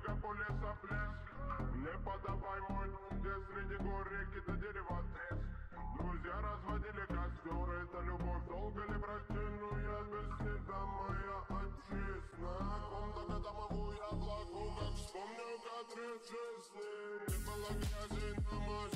берега полеса плеск Мне подавай мой где среди гор реки до дерева треск Друзья разводили костер, это любовь. Долго ли протяну я без тебя, моя отчизна? Комната домовую я плаку, как вспомню кадры жизни. Не было грязи на море